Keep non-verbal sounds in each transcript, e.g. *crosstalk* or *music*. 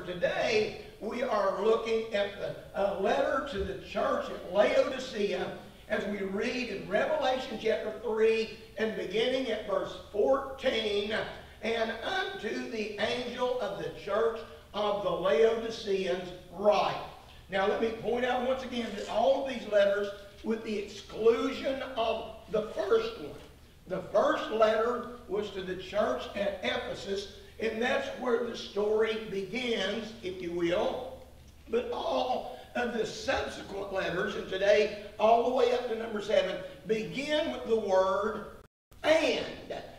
for today, we are looking at the uh, letter to the church at Laodicea as we read in Revelation chapter 3 and beginning at verse 14. And unto the angel of the church of the Laodiceans write. Now let me point out once again that all of these letters, with the exclusion of the first one, the first letter was to the church at Ephesus, and that's where the story begins, if you will. But all of the subsequent letters, and today all the way up to number seven, begin with the word and.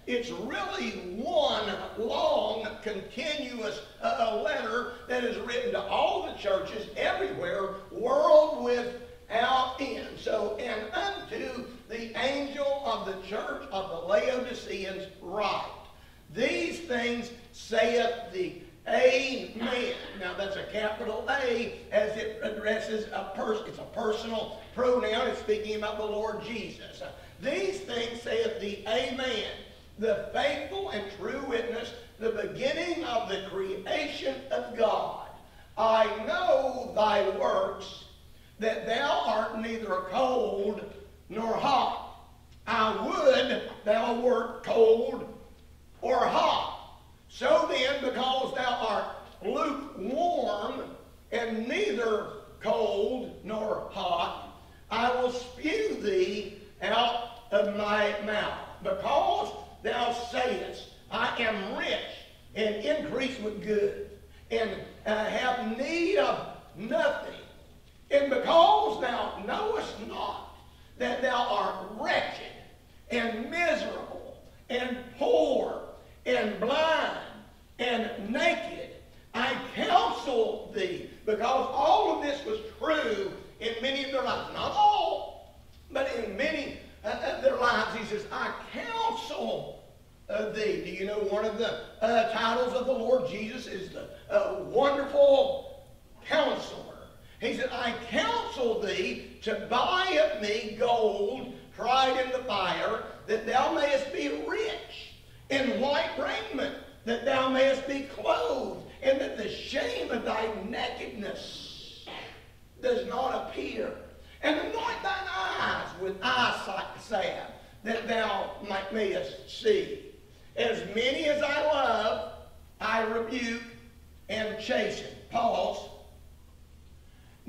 It's really one long, continuous uh, letter that is written to all the churches everywhere, world without end. So, and unto the angel of the church of the Laodiceans write. These things saith the Amen. Now that's a capital A as it addresses a person. It's a personal pronoun. It's speaking about the Lord Jesus. These things saith the Amen, the faithful and true witness, the beginning of the creation of God. I know thy works, that thou art neither cold nor hot. I would thou wert cold or hot. So then, because thou art lukewarm and neither cold nor hot, I will spew thee out of my mouth. Because thou sayest, I am rich and increase with good, and uh, have need of nothing. And because thou knowest not that thou art wretched and miserable and poor and blind and naked. I counsel thee, because all of this was true in many of their lives. Not all, but in many uh, of their lives. He says, I counsel uh, thee. Do you know one of the uh, titles of the Lord Jesus is the uh, wonderful counselor? He said, I counsel thee to buy of me gold tried in the fire, that thou mayest be rich in white raiment, that thou mayest be clothed, and that the shame of thy nakedness does not appear. And anoint thine eyes with eyesight salve, that thou mayest see. As many as I love, I rebuke and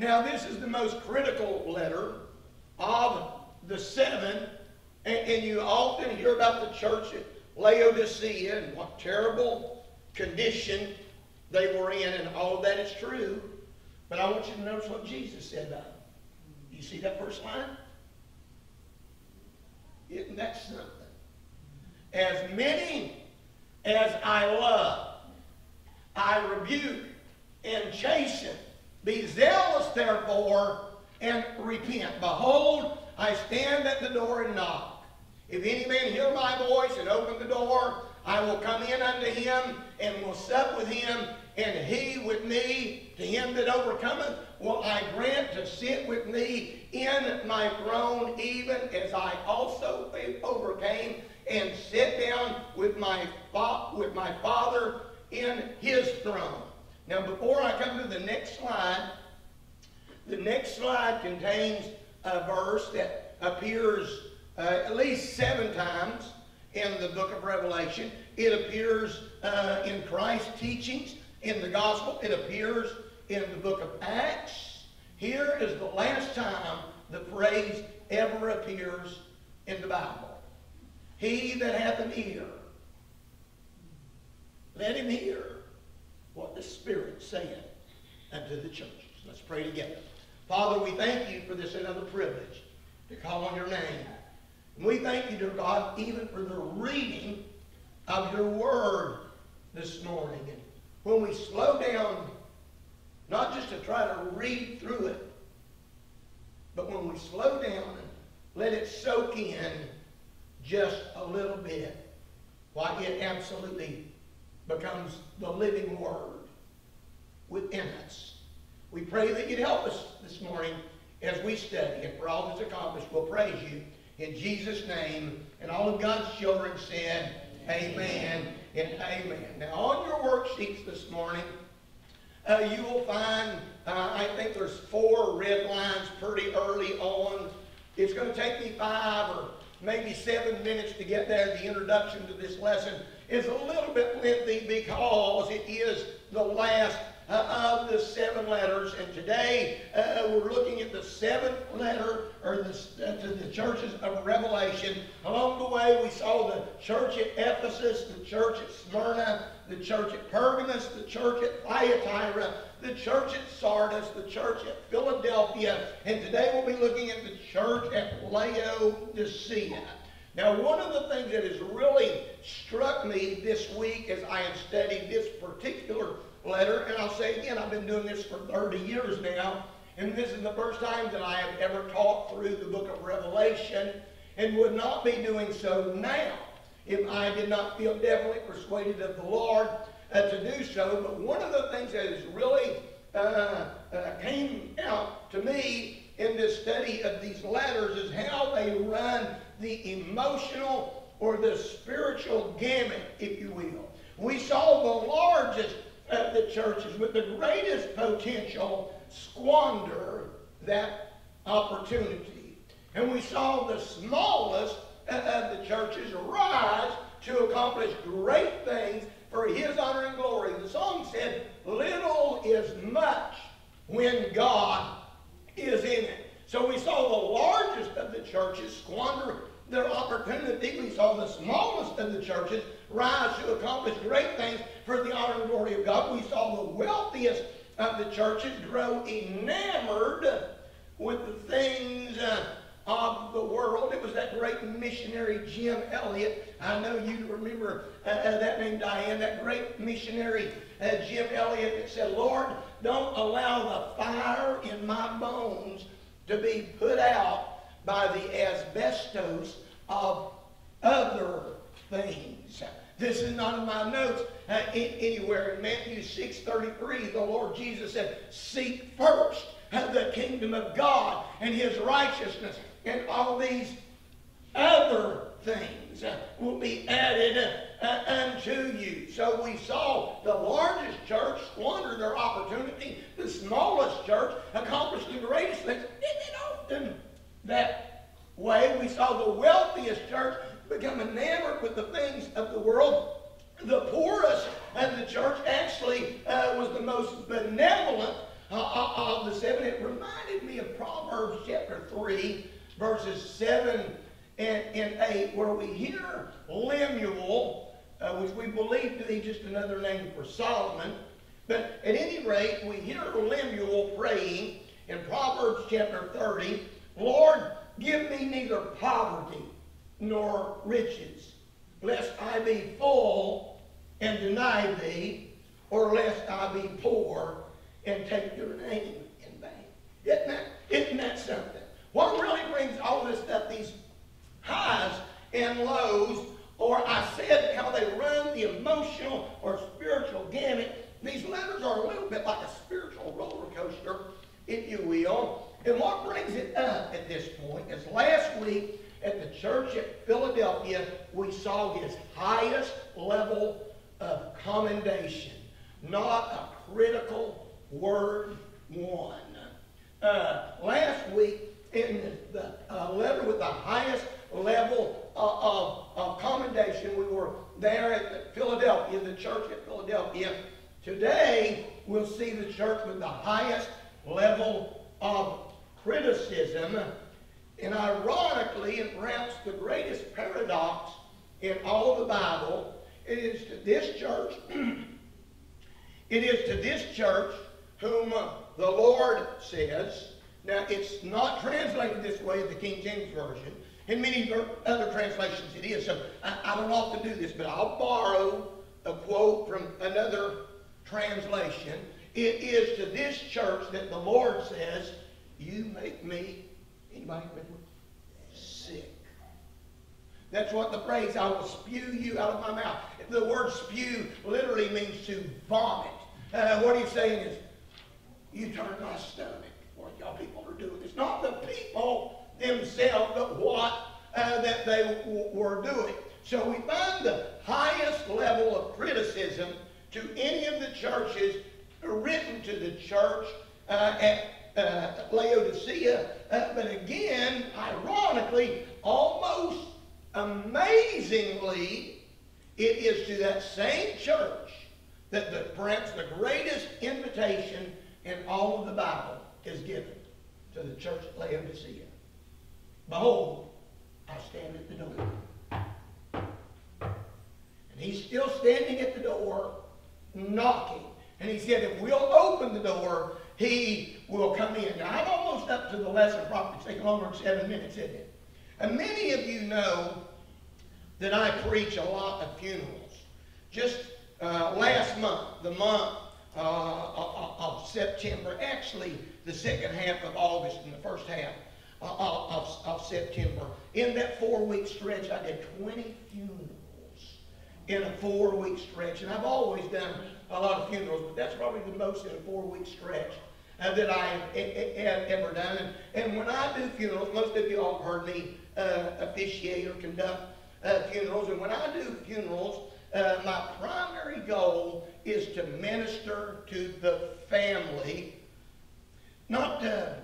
Now, this is the most critical letter of the seven, and, and you often hear about the church at Laodicea and what terrible condition they were in, and all of that is true. But I want you to notice what Jesus said about. You see that first line? Isn't that something? As many as I love, I rebuke and chasten. Be zealous, therefore, and repent. Behold, I stand at the door and knock. If any man hear my voice and open the door, I will come in unto him and will sup with him, and he with me. To him that overcometh will I grant to sit with me in my throne, even as I also overcame and sit down with my, with my Father in his throne. Now, before I come to the next slide, the next slide contains a verse that appears uh, at least seven times in the book of Revelation. It appears uh, in Christ's teachings in the gospel. It appears in the book of Acts. Here is the last time the phrase ever appears in the Bible. He that hath an ear, let him hear what the Spirit saith unto the churches. Let's pray together. Father, we thank you for this another privilege to call on your name. And we thank you, dear God, even for the reading of your word this morning. And when we slow down, not just to try to read through it, but when we slow down and let it soak in just a little bit, why it absolutely becomes the living word within us. We pray that you'd help us this morning as we study. And for all that's accomplished, we'll praise you in Jesus' name. And all of God's children said, Amen and amen. Now, on your worksheets this morning, uh, you will find, uh, I think there's four red lines pretty early on. It's going to take me five or maybe seven minutes to get there. The introduction to this lesson is a little bit lengthy because it is the last uh, of the seven letters. And today uh, we're looking at the seventh letter or the, uh, to the churches of Revelation. Along the way, we saw the church at Ephesus, the church at Smyrna, the church at Pergamos, the church at Thyatira, the church at Sardis, the church at Philadelphia, and today we'll be looking at the church at Laodicea. Now, one of the things that has really struck me this week as I have studied this particular letter, and I'll say again, I've been doing this for 30 years now, and this is the first time that I have ever taught through the book of Revelation, and would not be doing so now if I did not feel definitely persuaded of the Lord uh, to do so. But one of the things that has really uh, uh, came out to me in this study of these letters is how they run the emotional or the spiritual gamut, if you will. We saw the largest of the churches with the greatest potential squander that opportunity. And we saw the smallest of the churches rise to accomplish great things for his honor and glory. The song said, Little is much when God is in it. So we saw the largest of the churches squander their opportunity. We saw the smallest of the churches rise to accomplish great things for the honor and glory of God. We saw the wealthiest of the churches grow enamored with the things uh, of the world. It was that great missionary Jim Elliot. I know you remember uh, uh, that name, Diane, that great missionary uh, Jim Elliot that said, Lord, don't allow the fire in my bones to be put out by the asbestos of other things. This is not in my notes uh, anywhere. In Matthew 6.33, the Lord Jesus said, Seek first the kingdom of God and his righteousness, and all these other things will be added uh, unto you. So we saw the largest church squander their opportunity, the smallest church accomplished the greatest things. Isn't it often that way? We saw the wealthiest church become enamored with the things of the world. The poorest of the church actually uh, was the most benevolent uh, uh of the seven. It reminded me of Proverbs chapter 3, verses 7 and, and 8, where we hear Lemuel, uh, which we believe to be just another name for Solomon. But at any rate, we hear Lemuel praying in Proverbs chapter 30, Lord, give me neither poverty nor riches, lest I be full and deny thee, or lest I be poor and take your name in vain. Isn't that, isn't that something? What really brings all this stuff, these highs and lows, or I said how they run the emotional or spiritual gamut, these letters are a little bit like a spiritual roller coaster, if you will. And what brings it up at this point is last week at the church at Philadelphia, we saw his highest level of commendation, not a critical word one. Uh, last week, in the uh, letter with the highest level of, of, of commendation, we were there at Philadelphia, the church at Philadelphia. Today, we'll see the church with the highest level of criticism and ironically, and perhaps the greatest paradox in all the Bible, it is to this church, it is to this church whom the Lord says, now it's not translated this way in the King James Version. In many other translations it is. So I, I don't often do this, but I'll borrow a quote from another translation. It is to this church that the Lord says, you make me Anybody remember? Sick. That's what the phrase, I will spew you out of my mouth. The word spew literally means to vomit. Uh, what he's saying is, you turn my stomach. What y'all people are doing. It's not the people themselves, but what uh, that they were doing. So we find the highest level of criticism to any of the churches written to the church uh, at uh, Laodicea. Uh, but again, ironically, almost amazingly, it is to that same church that the, perhaps the greatest invitation in all of the Bible is given to the church at Laodicea. Behold, I stand at the door. And he's still standing at the door, knocking. And he said, if we'll open the door, he will come in. Now, I'm almost up to the lesson, probably taking longer than seven minutes, isn't it? And many of you know that I preach a lot of funerals. Just uh, last month, the month uh, of, September, actually the second half of August and the first half uh, of, of September, in that four-week stretch, I did 20 funerals in a four-week stretch. And I've always done a lot of funerals, but that's probably the most in a four-week stretch uh, that I have ever done. And, and, when I do funerals, most of you all have heard me uh, officiate or conduct uh, funerals. And when I do funerals, uh, my primary goal is to minister to the family, not to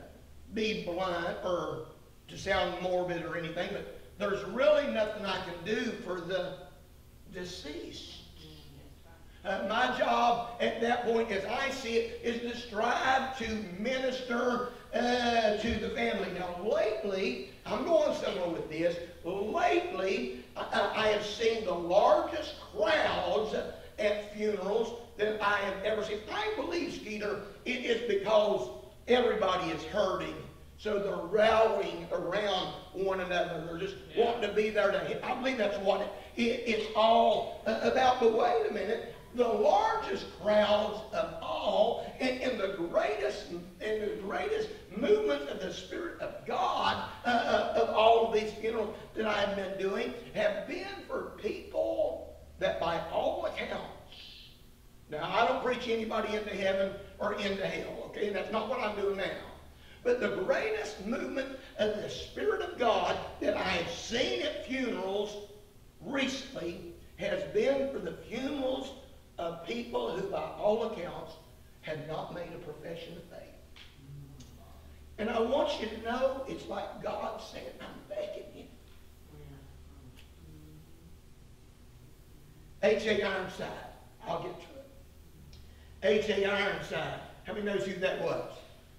be blunt or to sound morbid or anything, but there's really nothing I can do for the deceased. Uh, my job at that point, as I see it, is to strive to minister uh, to the family. Now, lately, I'm going somewhere with this. Lately, I, have seen the largest crowds at funerals that I have ever seen. I believe, Skeeter, it is because everybody is hurting. So they're rallying around one another. They're just yeah. wanting to be there to. I believe that's what it, it, it's all about. But wait a minute the largest crowds of all and, and the greatest and the greatest movement of the Spirit of God uh, uh, of all of these funerals that I've been doing have been for people that by all accounts now I don't preach anybody into heaven or into hell, okay? That's not what I'm doing now. But the greatest movement of the Spirit of God that I have seen at funerals recently has been for the funerals of people who, by all accounts, had not made a profession of faith. And I want you to know it's like God said, I'm begging you. H.A. Ironside. I'll get to it. H.A. Ironside. How many knows who that was?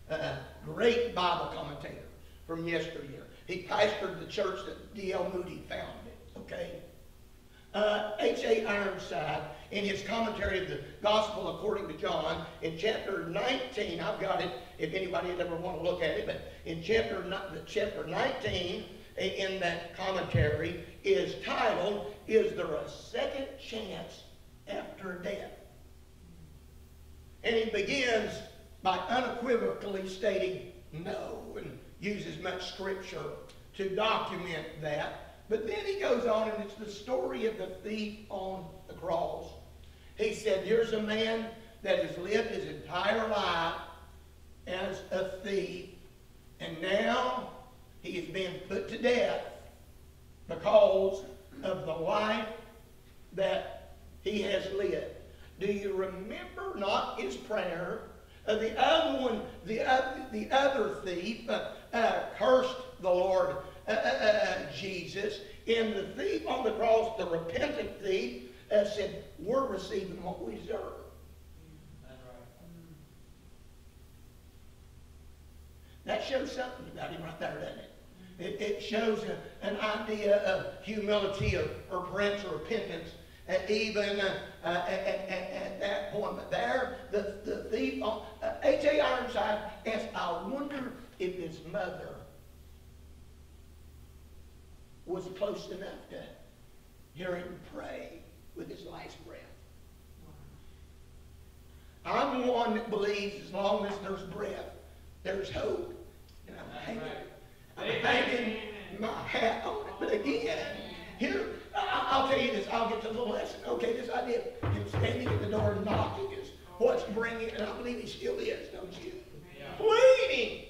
A great Bible commentator from yesteryear. He pastored the church that D.L. Moody founded. Okay? Uh, H.A. Ironside in his commentary of the Gospel according to John, in chapter 19, I've got it if anybody ever want to look at it, but in chapter, chapter 19, in that commentary, is titled, Is There a Second Chance After Death? And he begins by unequivocally stating no and uses much scripture to document that. But then he goes on, and it's the story of the thief on the cross. He said, Here's a man that has lived his entire life as a thief, and now he is being put to death because of the life that he has lived. Do you remember not his prayer? Uh, the other one, the, uh, the other thief, uh, uh cursed the Lord uh, uh, Jesus. And the thief on the cross, the repentant thief, and said, we're receiving what we deserve. That shows something about him right there, doesn't it? It, it shows a, an idea of humility or, or repentance at even uh, uh, at, at, at, that point. But there, the, the thief, uh, H.A. Ironside asked, I wonder if his mother was close enough to hear him pray with his last breath. I'm one that believes as long as there's breath, there's hope. And I'm hanging, I'm hanging my hat on it. But again, here, I'll tell you this, I'll get to the lesson. Okay, this idea of him standing at the door and knocking is what's bringing, and I believe he still is, don't you? Pleading.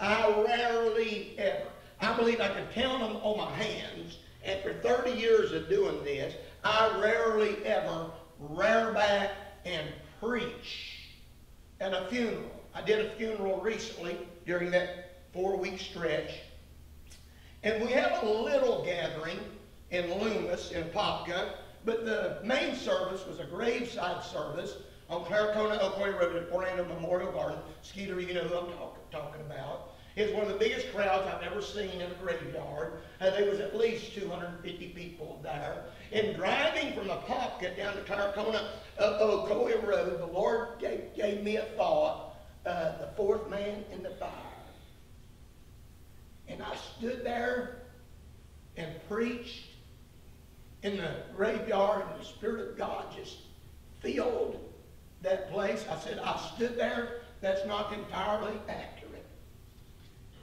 I rarely ever, I believe I can count them on my hands after 30 years of doing this, I rarely ever rear back and preach at a funeral. I did a funeral recently during that four-week stretch. And we have a little gathering in Loomis, in Apopka, but the main service was a graveside service on Clarcona Ocoee Road at Orlando Memorial Garden. Skeeter, you know who I'm talk, talking about. It's one of the biggest crowds I've ever seen in a graveyard. Uh, there was at least 250 people there. And driving from Apopka down to Clarcona uh, Ocoee Road, the Lord gave, gave me a thought, uh, the fourth man in the fire. And I stood there and preached in the graveyard, and the Spirit of God just filled that place. I said, I stood there. That's not entirely accurate.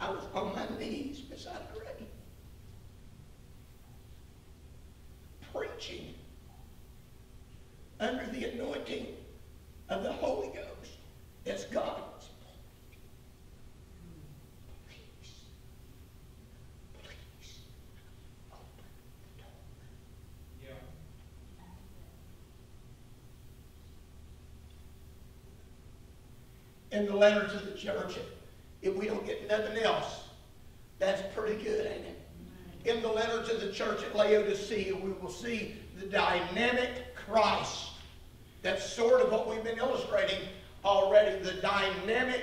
I was on my knees beside a grave. Preaching under the anointing of the Holy Ghost as God Please, please open the door. Yeah. in the letter to the church. If we don't get nothing else, that's pretty good, ain't it? In the letter to the church at Laodicea, we will see the dynamic Christ. That's sort of what we've been illustrating already, the dynamic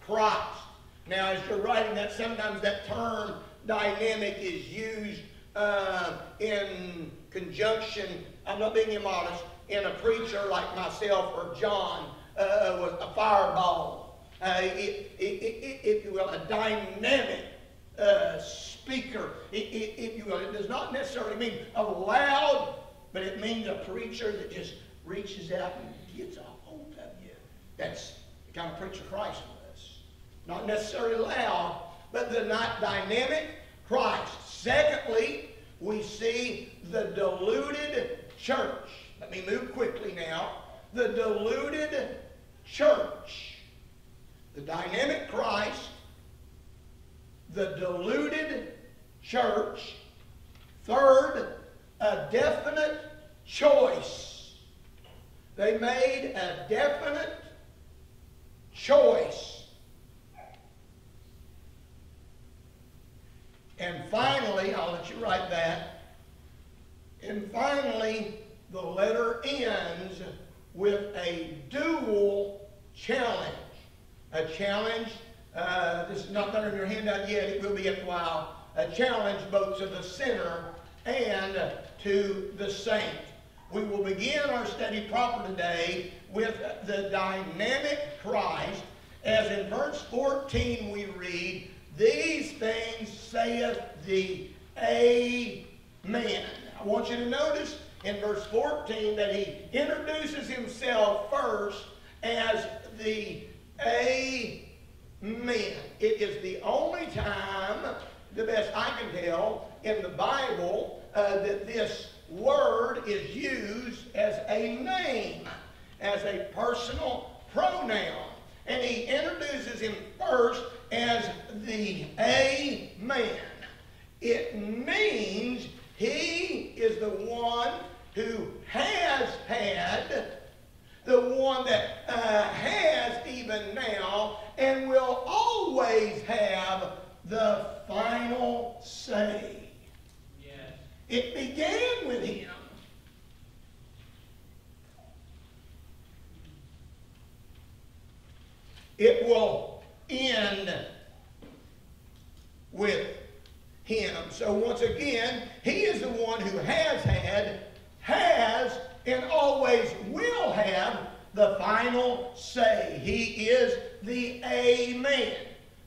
Christ. Now, as you're writing that, sometimes that term dynamic is used uh, in conjunction, I'm not being immodest, in a preacher like myself or John uh, was a fireball, uh, if you will, a dynamic uh, speaker, if you will. It does not necessarily mean a loud, but it means a preacher that just reaches out and gets a hold of you. That's the kind of preacher Christ was. Not necessarily loud, but the not dynamic Christ. Secondly, we see the deluded church. Let me move quickly now. The deluded church, the dynamic Christ, the deluded church. Third, a definite choice. They made a definite choice. And finally, I'll let you write that. And finally, the letter ends with a dual challenge. A challenge, uh, this is not there in your handout yet, it will be a while. A challenge both to the sinner and to the saint. We will begin our study proper today with the dynamic Christ. As in verse 14 we read, These things saith the Amen. I want you to notice in verse 14 that he introduces himself first as the Amen. It is the only time, the best I can tell, in the Bible uh, that this word is used as a name, as a personal pronoun. And he introduces him first as the Amen. It means he is the one who has had the one that uh, has even now and will always have the final say. Yes. It began with him. It will end with him. So once again, he is the one who has had, has and always will have the final say. He is the Amen.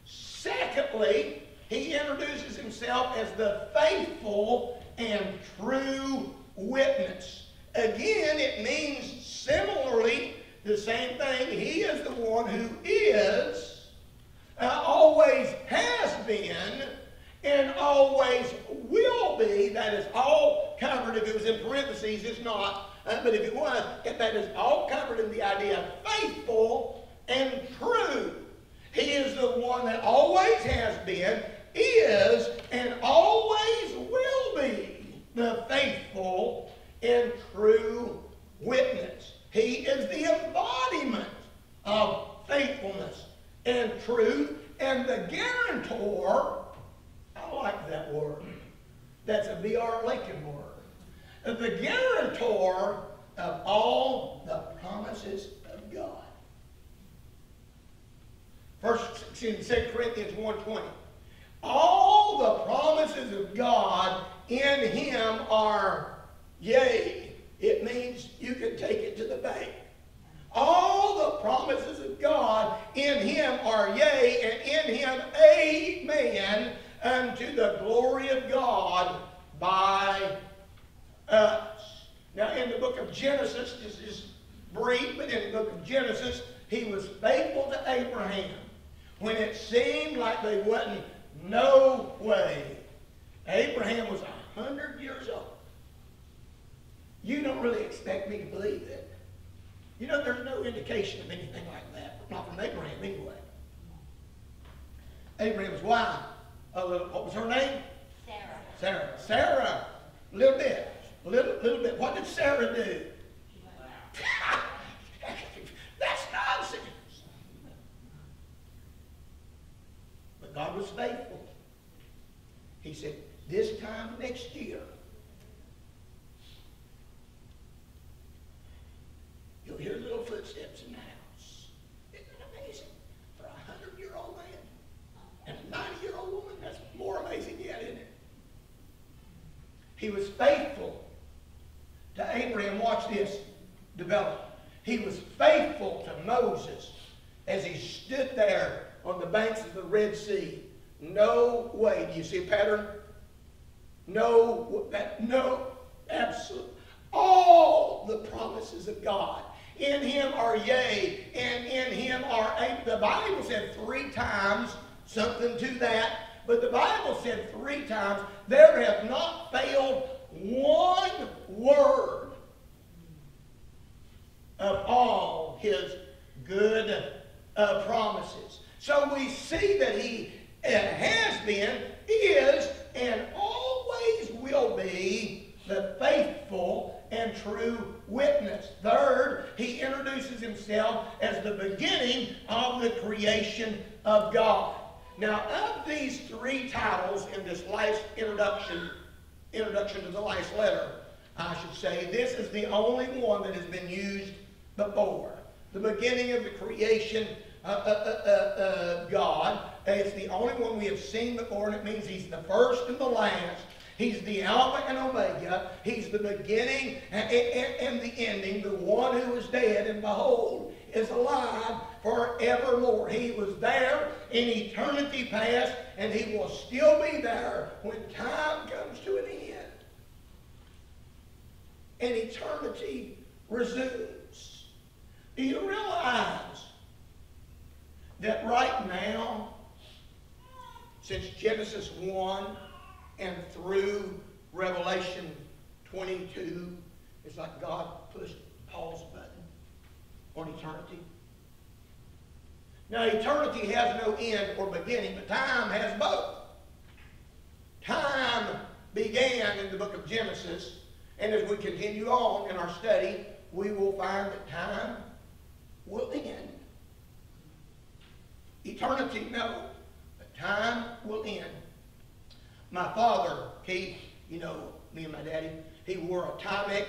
Secondly, he introduces himself as the faithful and true witness. Again, it means similarly the same thing. He is the one who is, uh, always has been, and always will be. That is all covered. If it was in parentheses, it's not. Uh, but if it was, that is all covered in the idea of faithful and true. He is the one that always has been, is, and always will be the faithful and true witness. He is the embodiment of faithfulness and truth and the guarantor. I like that word. That's a B.R. Lakin word. The guarantor of all the promises of God. First, in 2 Corinthians 1.20. All the promises of God in him are yea. It means you can take it to the bank. All the promises of God in him are yea, and in him amen unto the glory of God by us. Now, in the book of Genesis, this is brief, but in the book of Genesis, he was faithful to Abraham when it seemed like there wasn't no way. Abraham was a hundred years old. You don't really expect me to believe it. You know, there's no indication of anything like that. Not from Abraham, anyway. Abraham's wife, a uh, little, what was her name? Sarah. Sarah. Sarah, a little bit. Little, little bit. What did Sarah do? *laughs* That's nonsense. But God was faithful. He said, this time next year, you'll hear little footsteps in the house. Isn't that amazing? For a hundred-year-old man and a ninety-year-old woman, that's more amazing yet, isn't it? He was faithful to Abraham. Watch this develop. He was faithful to Moses as he stood there on the banks of the Red Sea. No way. Do you see a pattern? No, that, no, absolute. All the promises of God. In him are yea, and in him are amen. The Bible said three times something to that, but the Bible said three times, there have not failed one word of all his good uh, promises. So we see that he has been, is, and always will be the faithful and true witness. Third, he introduces himself as the beginning of the creation of God. Now, of these three titles in this last introduction, introduction to the last letter, I should say, this is the only one that has been used before. The beginning of the creation uh, uh, uh, uh God. It's the only one we have seen before, and it means He's the first and the last. He's the Alpha and Omega. He's the beginning and, and, and, the ending, the one who was dead, and behold, is alive forevermore. He was there in eternity past, and he will still be there when time comes to an end. And eternity resumes. Do you realize that right now, since Genesis 1 and through Revelation 22, it's like God pushed pause button on eternity. Now, eternity has no end or beginning, but time has both. Time began in the book of Genesis, and as we continue on in our study, we will find that time will end. Eternity, no, but time will end. My father, Keith, you know, me and my daddy, he wore a Timex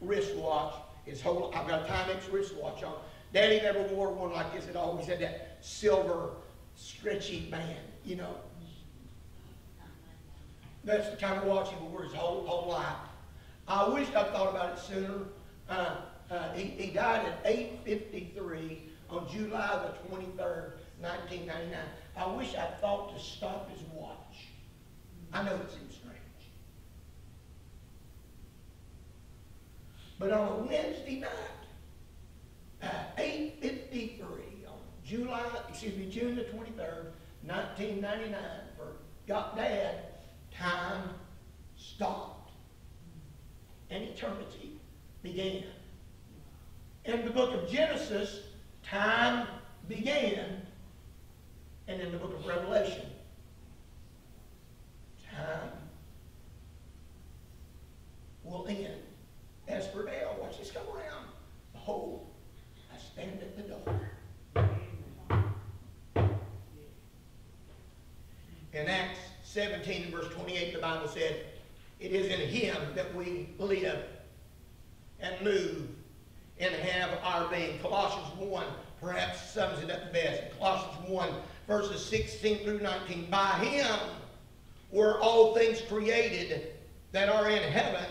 wristwatch. His whole, I've got a Timex wristwatch on. Daddy never wore one like this at all. He had that silver, stretchy band, you know. That's the kind of watch he wore his whole, whole life. I wish I'd thought about it sooner. Uh, uh, he, he died at 8.53 on July the 23rd, 1999. I wish I'd thought to stop his watch. I know it seems strange. But on a Wednesday night, at 8.53 on July, excuse me, June the 23rd, 1999, for God Dad, time stopped and eternity began. In the book of Genesis, time began, and in the book of Revelation, time will end. As for Dale, watch this come around. Behold, I stand at the door. In Acts 17 verse 28, the Bible said, It is in him that we live and move and have our being. Colossians 1 perhaps sums it up best. Colossians 1 verses 16 through 19. By him were all things created that are in heaven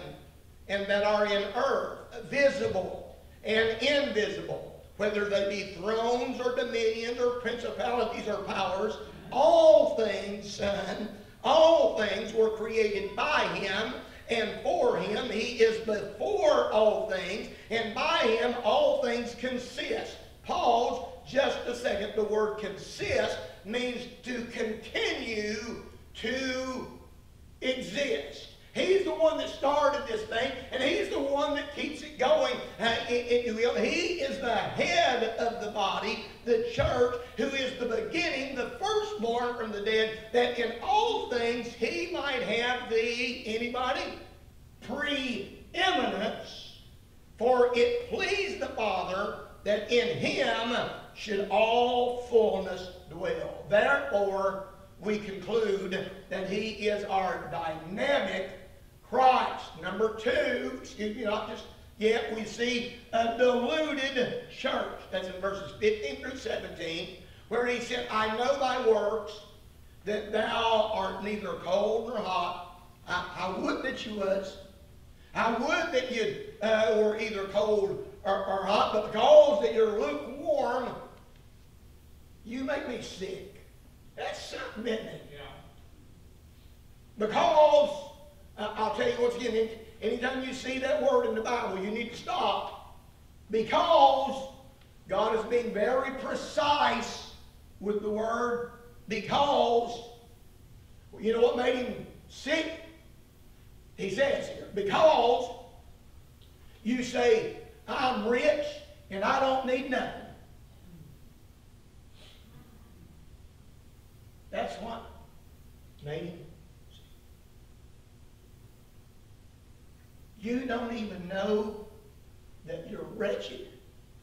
and that are in earth, visible and invisible, whether they be thrones or dominions or principalities or powers, all things, son, all things were created by him and for him. He is before all things, and by him all things consist. Pause just a second. The word consist means to continue to exist. He's the one that started this thing, and he's the one that keeps it going. Uh, he is the head of the body, the church, who is the beginning, the firstborn from the dead, that in all things he might have the, anybody? Preeminence. For it pleased the Father that in him should all fullness dwell. Therefore, we conclude that he is our dynamic Christ. Number two, excuse me, not just yet, we see a deluded church. That's in verses 15 through 17, where he said, I know thy works, that thou art neither cold nor hot. I, I would that you was. I would that you uh, were either cold or, or hot, but because that you're lukewarm, you make me sick. That's something, isn't it? Yeah. Because I'll tell you once again, anytime you see that word in the Bible, you need to stop because God is being very precise with the word because you know what made him sick? He says here, because you say, I'm rich and I don't need nothing. That's what made him You don't even know that you're wretched.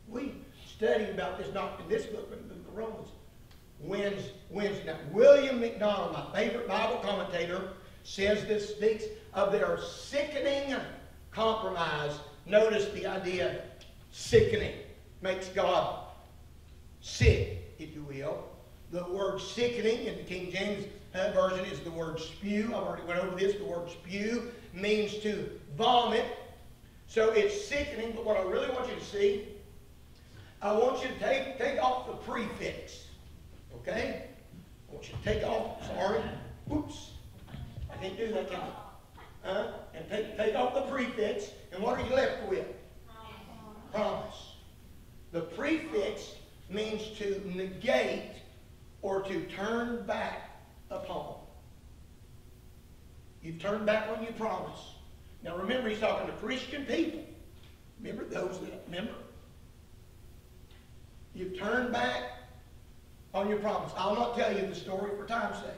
We studied about this, not in this book, but in the book of Romans. Wednesday, Wednesday night. William MacDonald, my favorite Bible commentator, says this speaks of their sickening compromise. Notice the idea sickening makes God sick, if you will. The word sickening in the King James uh, Version is the word spew. I've already went over this. The word spew means to vomit. So it's sickening, but what I really want you to see, I want you to take, take off the prefix. Okay? I want you to take off, sorry. Oops. I can't do that, can I? And take, take off the prefix. And what are you left with? Promise. The prefix means to negate or to turn back upon. You've turned back on your promise. Now remember, he's talking to Christian people. Remember those that remember? You've turned back on your promise. I'll not tell you the story for time's sake.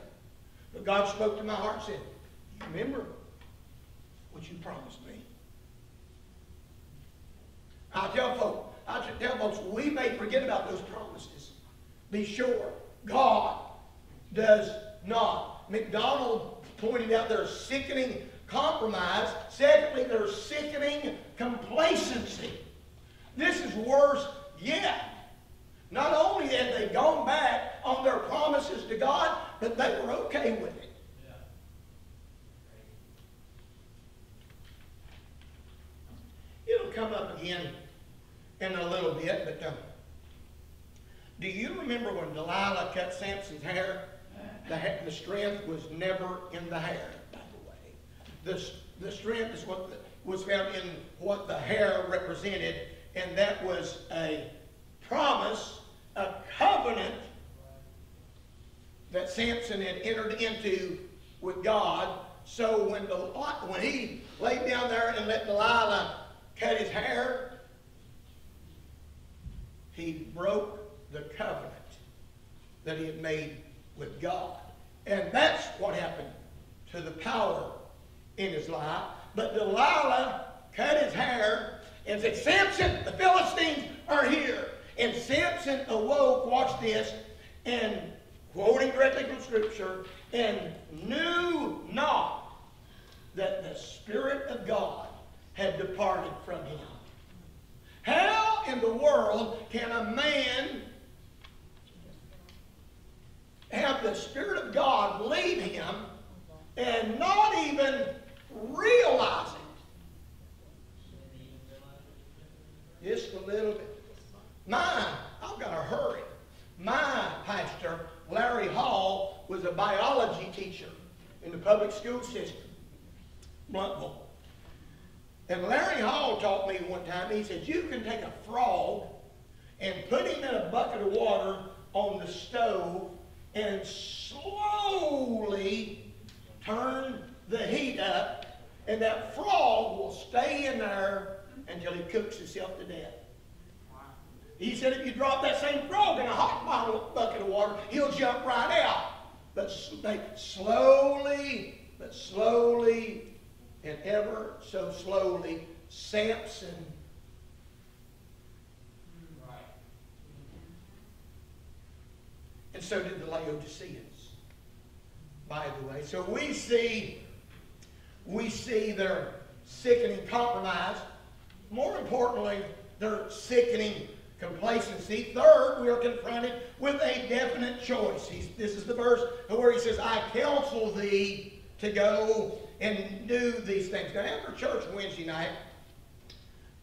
But God spoke to my heart and said, Remember what you promised me. I tell folks, I tell folks, we may forget about those promises. Be sure, God does not. MacDonald pointed out their sickening compromise. Secondly, their sickening complacency. This is worse yet. Not only had they gone back on their promises to God, but they were okay with it. It'll come up again in a little bit, but uh, do you remember when Delilah cut Samson's hair? The, the strength was never in the hair, by the way. The, the strength is what the, was found in what the hair represented, and that was a promise, a covenant that Samson had entered into with God. So when, the, when he laid down there and let Delilah cut his hair, he broke the covenant that he had made with God. And that's what happened to the power in his life. But Delilah cut his hair, and said, Samson, the Philistines are here. And Samson awoke, watch this, and quoting directly from Scripture, and knew not that the Spirit of God had departed from him. How in the world can a man have the Spirit of God lead him and not even realize it? Just a little bit. My, I've got to hurry. My pastor, Larry Hall, was a biology teacher in the public school system, Blountville. And Larry Hall taught me one time, he said, you can take a frog and put him in a bucket of water on the stove and slowly turn the heat up, and that frog will stay in there until he cooks himself to death. He said if you drop that same frog in a hot bottle, bucket of water, he'll jump right out. But slowly, but slowly, and ever so slowly, Samson And so did the Laodiceans, by the way. So we see, we see their sickening compromise. More importantly, their sickening complacency. Third, we are confronted with a definite choice. He's, this is the verse where he says, I counsel thee to go and do these things. Now, after church Wednesday night,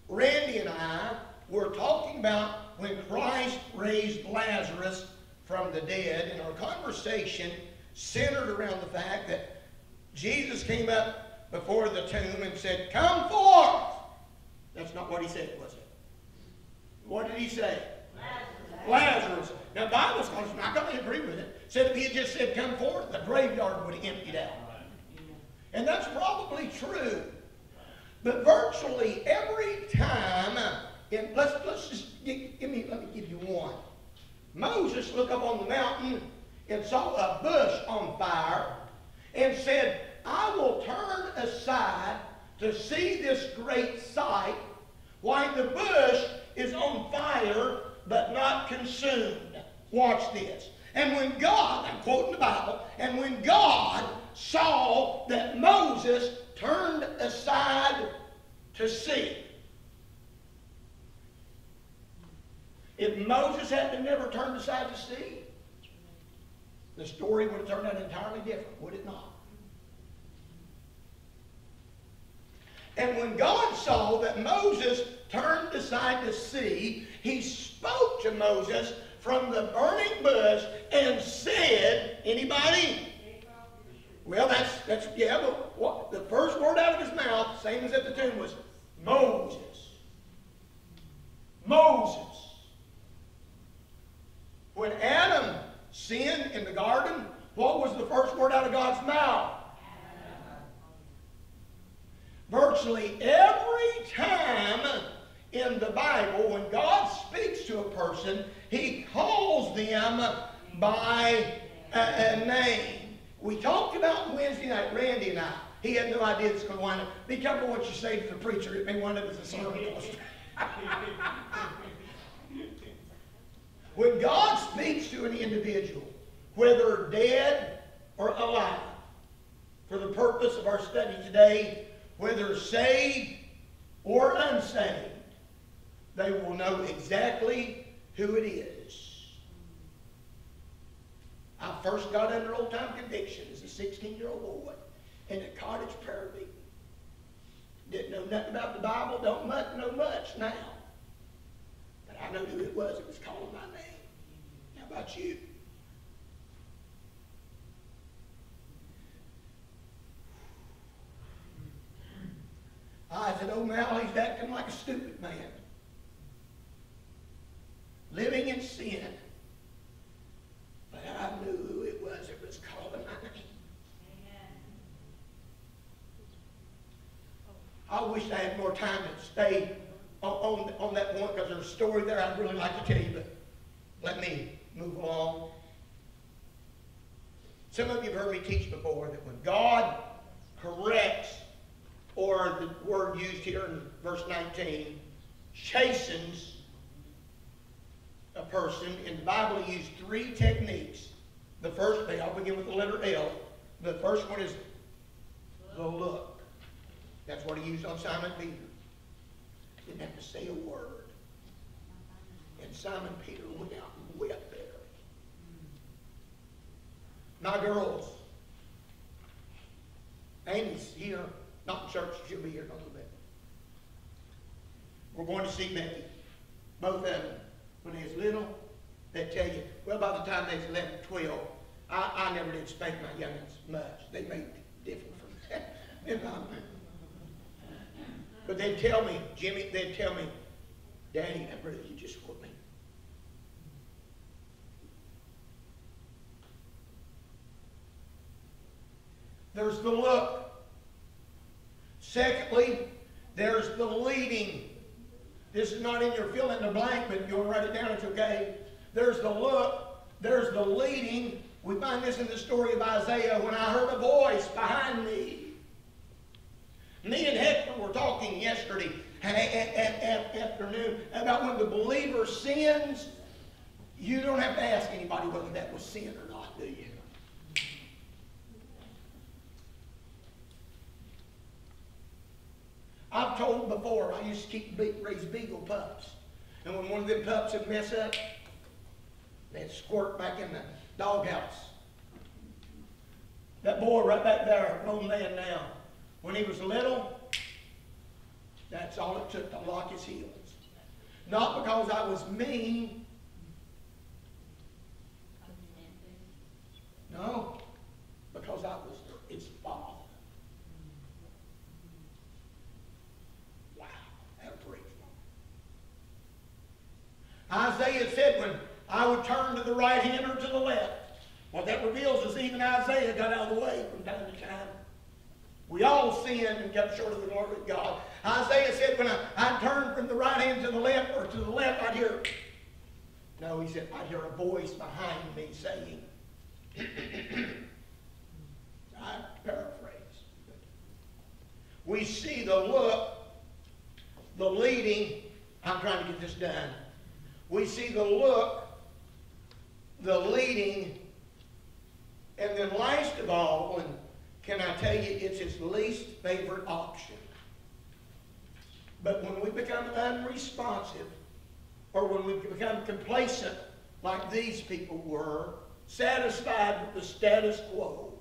Randy and I were talking about when Christ raised Lazarus from the dead, and our conversation centered around the fact that Jesus came up before the tomb and said, Come forth! That's not what he said, was it? What did he say? Lazarus. Lazarus. Now, Bible scholars not going to agree with it. Said if he had just said, Come forth, the graveyard would have emptied out. And that's probably true. But virtually every time, and let's, let's just give, give me, let me give you one. Moses looked up on the mountain and saw a bush on fire and said, I will turn aside to see this great sight why the bush is on fire but not consumed. Watch this. And when God, I'm quoting the Bible, and when God saw that Moses turned aside to see, If Moses hadn't never turned aside to see, the story would have turned out entirely different, would it not? And when God saw that Moses turned aside to see, he spoke to Moses from the burning bush and said, anybody? Well, that's, that's yeah, but what, the first word out of his mouth, same as at the tomb, was Moses. Moses. When Adam sinned in the garden, what was the first word out of God's mouth? Virtually every time in the Bible, when God speaks to a person, he calls them by a, a name. We talked about Wednesday night, Randy and I. He had no idea this was going to wind up. Be careful what you say to the preacher. It may wind up as a sermon. *laughs* When God speaks to an individual, whether dead or alive, for the purpose of our study today, whether saved or unsaved, they will know exactly who it is. I first got under old time conviction as a 16 year old boy in a cottage prayer meeting. Didn't know nothing about the Bible, don't much, know much now. But I know who it was that was calling my name. How about you? I said, oh, he's acting like a stupid man. Living in sin. But I knew who it was that was calling my name. I wish I had more time to stay on, on, on that point because there's a story there I'd really like to tell you, but let me move along. Some of you have heard me teach before that when God corrects, or the word used here in verse 19, chastens a person, in the Bible he used three techniques. The first, I'll begin with the letter L. The first one is the look. That's what he used on Simon Peter. Didn't have to say a word. And Simon Peter went out and wept there. My girls, Amy's here, not in church, she'll be here in a little bit. We're going to see Becky. Both of them, when they was little, they tell you, well, by the time they was 11, 12, I, I never did spank my youngins much. They made different from *laughs* that. But they'd tell me, Jimmy, they'd tell me, Daddy, that brother, you just whooped me. There's the look. Secondly, there's the leading. This is not in your fill in the blank, but you'll write it down, it's okay. There's the look, there's the leading. We find this in the story of Isaiah when I heard a voice behind me. Me and Hector were talking yesterday afternoon about when the believer sins, you don't have to ask anybody whether that was sin or not, do you? I've told before, I used to keep raise beagle pups. And when one of them pups would mess up, they'd squirt back in the doghouse. That boy right back there, grown man now, when he was little, that's all it took to lock his heels. Not because I was mean. No, because I was his father. Isaiah said when I would turn to the right hand or to the left. What that reveals is even Isaiah got out of the way from time to time. We all sinned and got short of the glory of God. Isaiah said when I, I'd turn from the right hand to the left or to the left, I'd hear, no, he said, I'd hear a voice behind me saying, I paraphrase. We see the look, the leading, I'm trying to get this done, we see the look, the leading, and then last of all, and can I tell you, it's his least favorite option. But when we become unresponsive, or when we become complacent, like these people were, satisfied with the status quo,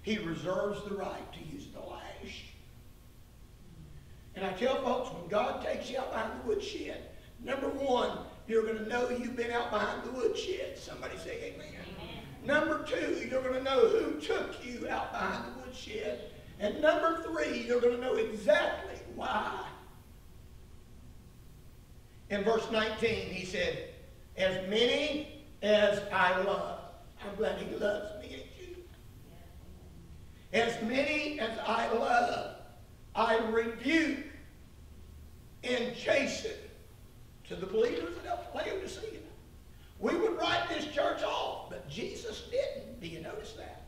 he reserves the right to use the lash. And I tell folks, when God takes you out behind the woodshed, number one, you're going to know you've been out behind the woodshed. Somebody say amen. amen. Number two, you're going to know who took you out behind the woodshed. And number three, you're going to know exactly why. In verse 19, he said, As many as I love. I'm glad he loves me, ain't you? As many as I love, I rebuke and chasten to the believers at Laodicea. We would write this church off, but Jesus didn't. Do you notice that?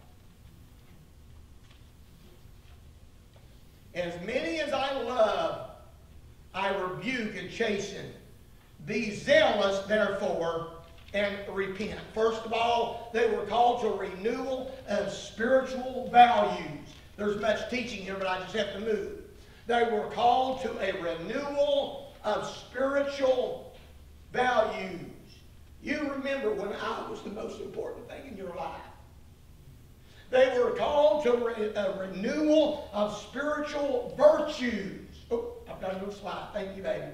As many as I love, I rebuke and chasten. Be zealous, therefore, and repent. First of all, they were called to a renewal of spiritual values. There's much teaching here, but I just have to move. They were called to a renewal of spiritual values. You remember when I was the most important thing in your life. They were called to a renewal of spiritual virtues. Oh, I've got a new slide. Thank you, baby.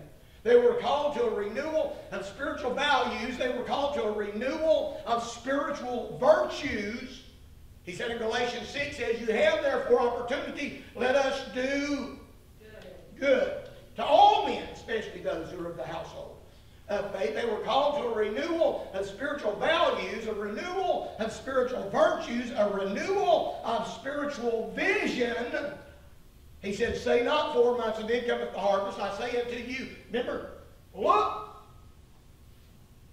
They were called to a renewal of spiritual values. They were called to a renewal of spiritual virtues. He said in Galatians 6, as you have therefore opportunity, let us do good. good to all men, especially those who are of the household of faith. They were called to a renewal of spiritual values, a renewal of spiritual virtues, a renewal of spiritual vision. He said, Say not four months and then cometh the harvest. I say unto you, remember, look,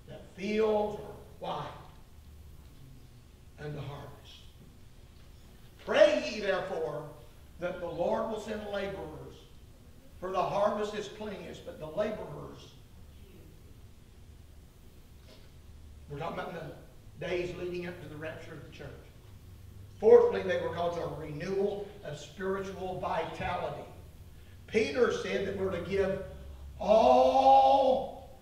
the fields are white and the harvest. Pray ye therefore that the Lord will send laborers For the harvest is plenteous, but the laborers. We're talking about the days leading up to the rapture of the church. Fourthly, they were called a renewal of spiritual vitality. Peter said that we're to give all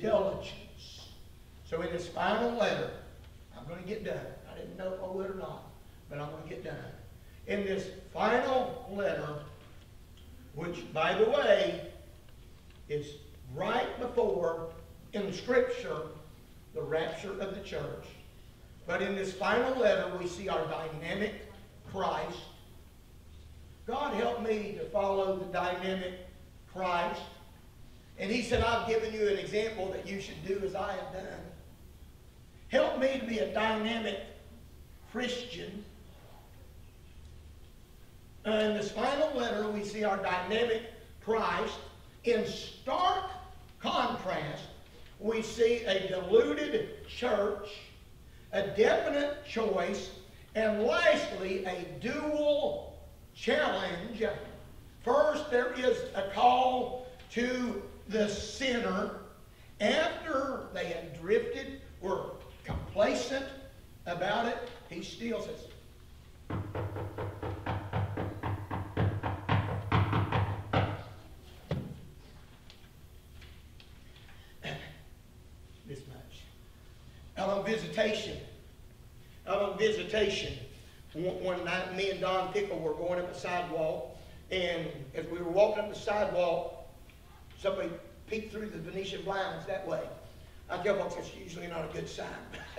diligence. So in his final letter, I'm going to get done. I didn't know if I would or not, but I'm going to get done. In this final letter, which, by the way, is right before, in Scripture, the rapture of the church. But in this final letter, we see our dynamic Christ. God help me to follow the dynamic Christ. And he said, I've given you an example that you should do as I have done. Help me to be a dynamic Christian. In this final letter, we see our dynamic Christ. In stark contrast, we see a deluded church, a definite choice, and lastly, a dual challenge. First, there is a call to the sinner after they had drifted, were complacent about it. He still says, Out on visitation. Out on visitation. One, one night, me and Don Pickle were going up the sidewalk, and as we were walking up the sidewalk, somebody peeked through the Venetian blinds that way. I tell folks it's usually not a good sign. *laughs*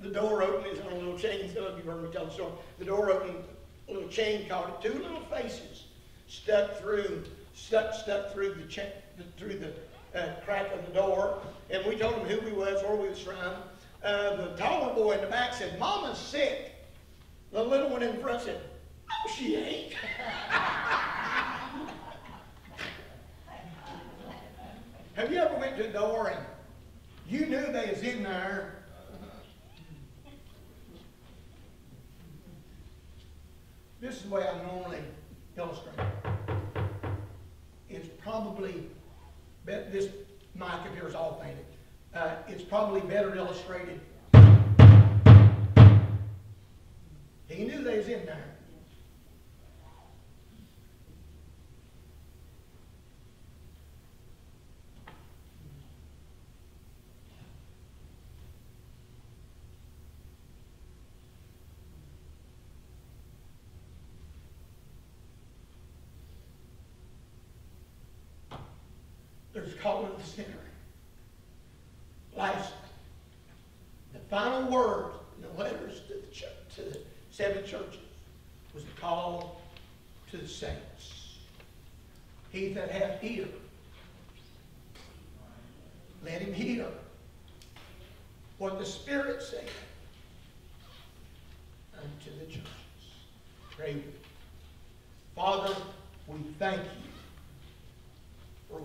the door opened, it's on a little chain, some of you heard me tell the story. The door opened, a little chain caught it, two little faces stuck through, stuck, stuck through the, chain, through the uh, crack of the door. And we told them who we was, where we was from. Uh, the taller boy in the back said, Mama's sick. The little one in front said, Oh, she ain't. *laughs* Have you ever went to the door and you knew they was in there? This is the way I normally illustrate. It's probably, bet this mic of all faded. Uh, it's probably better illustrated. He knew they was in there. There's a call of the sinner. Last, the final word in the letters to the, church, to the seven churches was the call to the saints. He that hath ear, let him hear what the Spirit saith unto the churches. Pray. Father, we thank you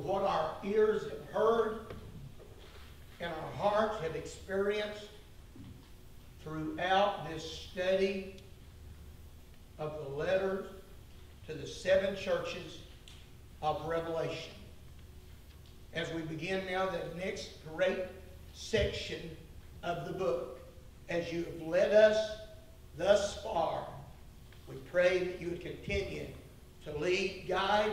what our ears have heard and our hearts have experienced throughout this study of the letters to the seven churches of Revelation. As we begin now the next great section of the book, as you have led us thus far, we pray that you would continue to lead, guide,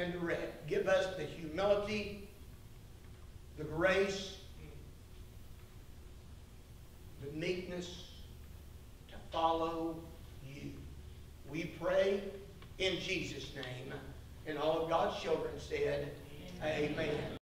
and direct. Give us the humility, the grace, the meekness to follow you. We pray in Jesus' name. And all of God's children said, Amen.